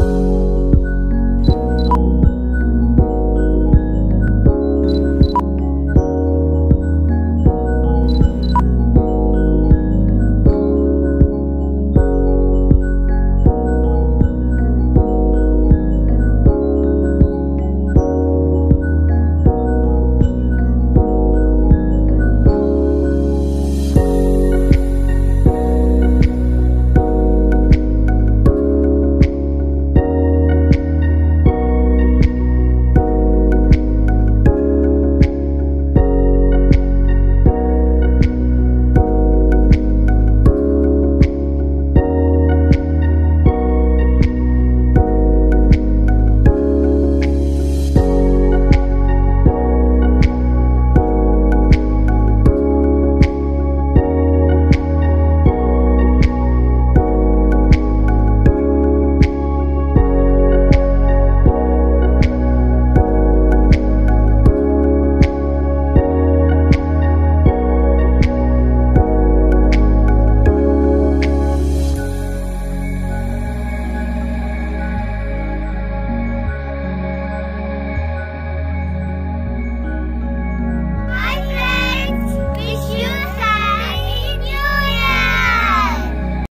you.